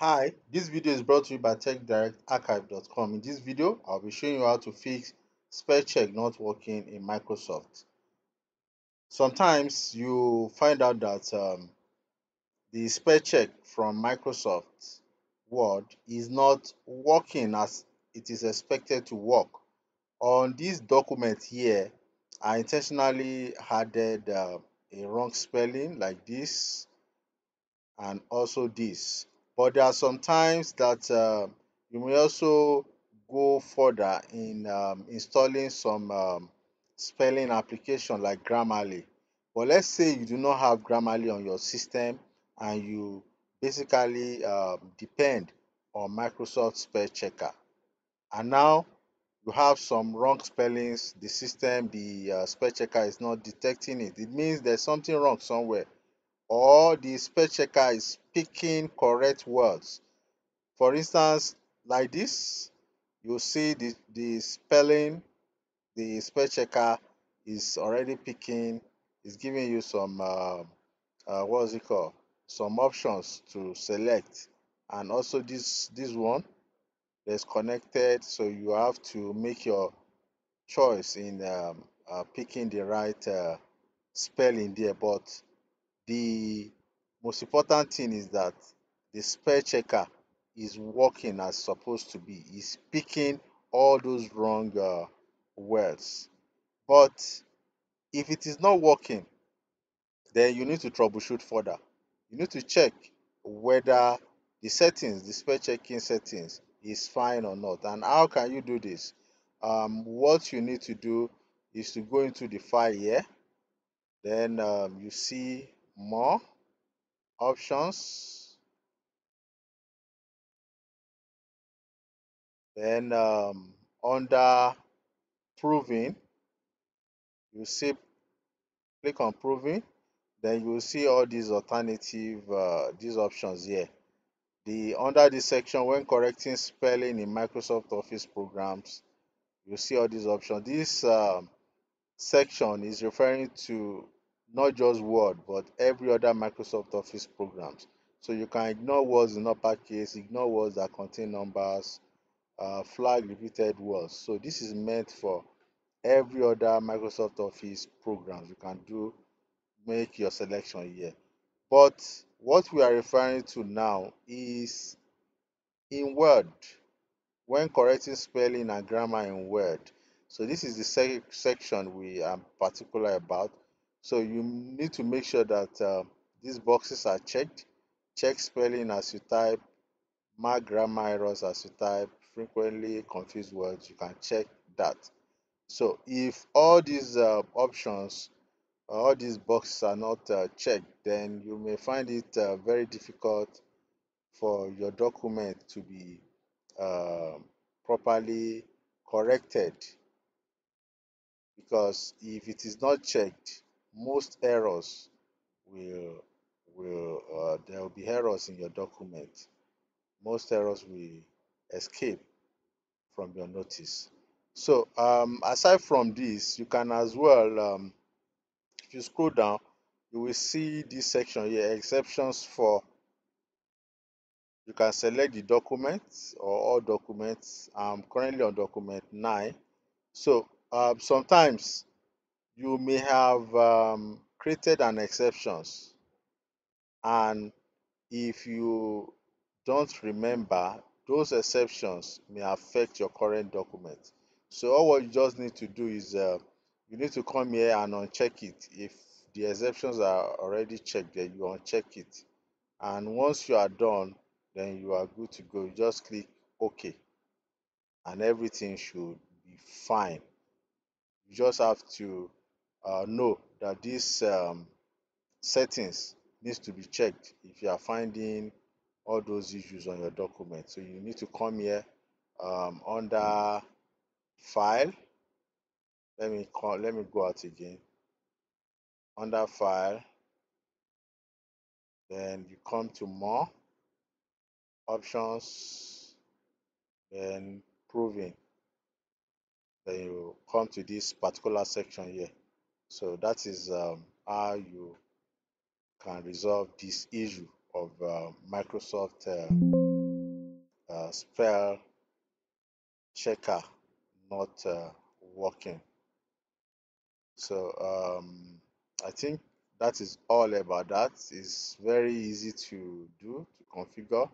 Hi, this video is brought to you by TechDirectArchive.com. In this video, I'll be showing you how to fix spell check not working in Microsoft. Sometimes you find out that um, the spell check from Microsoft Word is not working as it is expected to work. On this document here, I intentionally added uh, a wrong spelling like this and also this but there are some times that uh, you may also go further in um, installing some um, spelling application like Grammarly. But let's say you do not have Grammarly on your system and you basically um, depend on Microsoft Spell Checker. And now you have some wrong spellings, the system, the uh, spell checker is not detecting it. It means there's something wrong somewhere or the spell checker is picking correct words. For instance, like this, you see the, the spelling, the spell checker is already picking, is giving you some, uh, uh, what is it called? Some options to select. And also this, this one is connected, so you have to make your choice in um, uh, picking the right uh, spelling there. But the most important thing is that the spell checker is working as supposed to be. It's picking all those wrong uh, words. But if it is not working, then you need to troubleshoot further. You need to check whether the settings, the spell checking settings, is fine or not. And how can you do this? Um, what you need to do is to go into the file here. Then um, you see more options. Then um, under proofing you see click on proofing then you will see all these alternative uh, these options here. The under this section when correcting spelling in microsoft office programs you see all these options. This um, section is referring to not just word but every other microsoft office programs so you can ignore words in uppercase ignore words that contain numbers uh, flag repeated words. So this is meant for every other Microsoft Office programs. You can do make your selection here. But what we are referring to now is in Word when correcting spelling and grammar in Word. So this is the sec section we are particular about. So you need to make sure that uh, these boxes are checked. Check spelling as you type, mark grammar errors as you type, frequently confused words, you can check that. So if all these uh, options, all these boxes are not uh, checked, then you may find it uh, very difficult for your document to be uh, properly corrected because if it is not checked, most errors will will uh, there will be errors in your document. Most errors will escape from your notice. So um, aside from this, you can as well, um, if you scroll down, you will see this section here, exceptions for, you can select the documents or all documents. I'm currently on document 9. So um, sometimes you may have um, created an exceptions and if you don't remember, those exceptions may affect your current document. So all what you just need to do is uh, you need to come here and uncheck it. If the exceptions are already checked, then you uncheck it. And once you are done, then you are good to go. Just click OK, and everything should be fine. You just have to uh, know that these um, settings needs to be checked if you are finding all those issues on your document. So you need to come here um, under file. Let me call, let me go out again. Under file, then you come to more options, then proofing. Then you come to this particular section here. So that is um, how you can resolve this issue of uh, Microsoft uh, uh, spell checker not uh, working. So um, I think that is all about that. It's very easy to do to configure,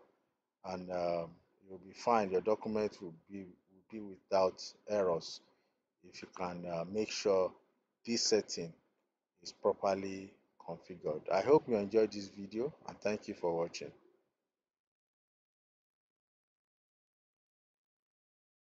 and um, you'll be fine. Your document will be will be without errors if you can uh, make sure this setting is properly configured. I hope you enjoyed this video and thank you for watching.